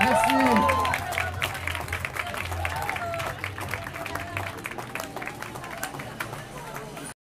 Assim.